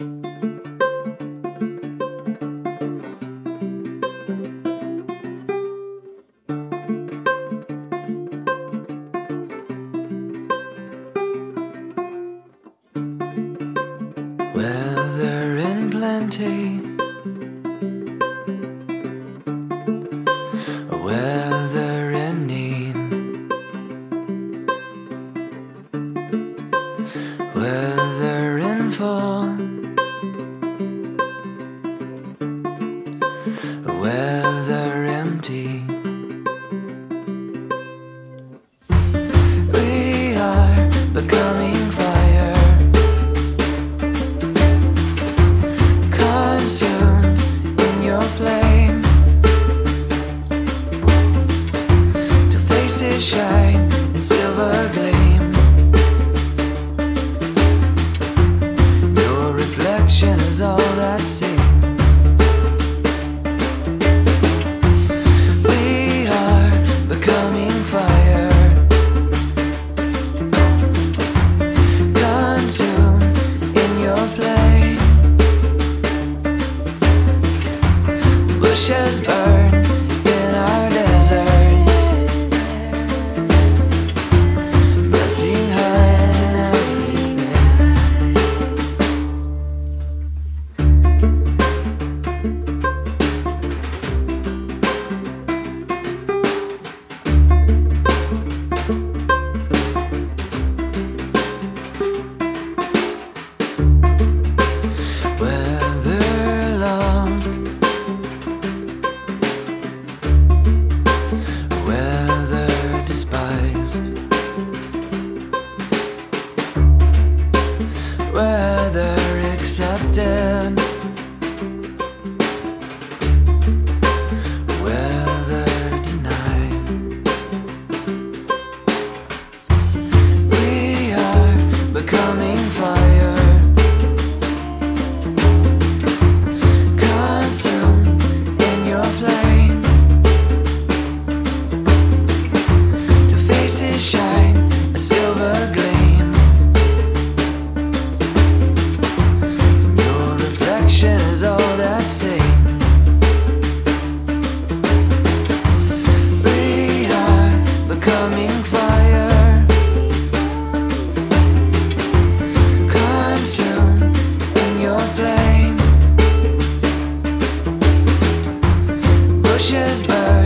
Whether in plenty. Whether in need. Whether in full. Is all that seems. We are becoming fire. Consumed in your flame. bushes burn despised. Affection is all that's seen. We are becoming fire, consumed in your flame. Bushes burn.